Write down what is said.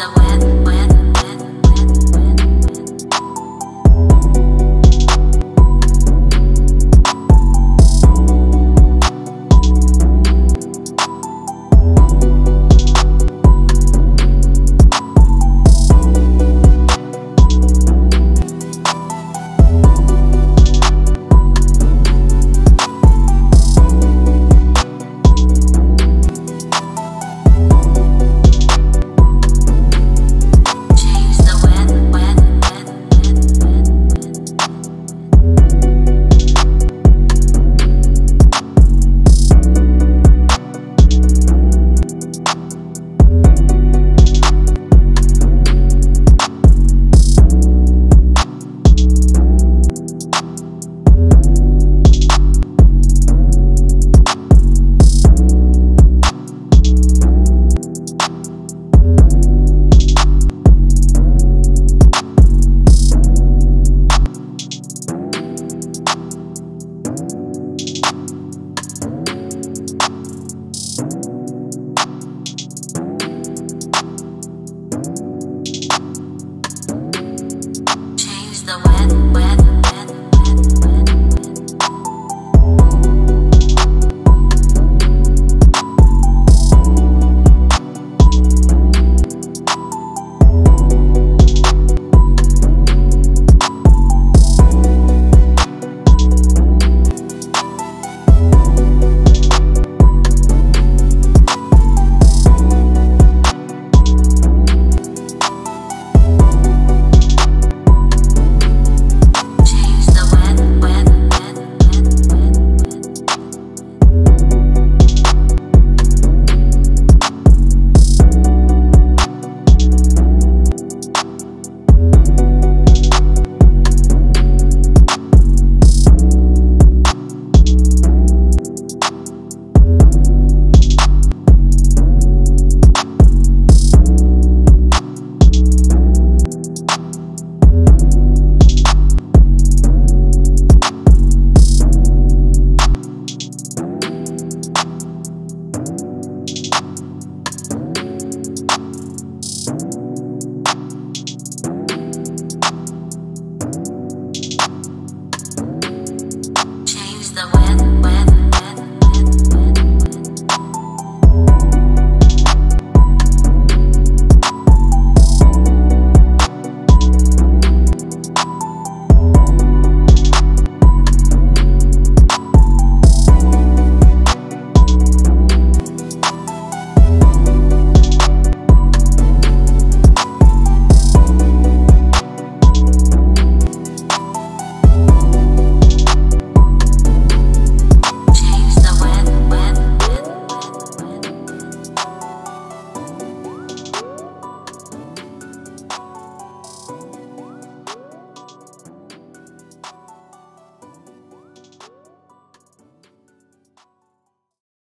the wind.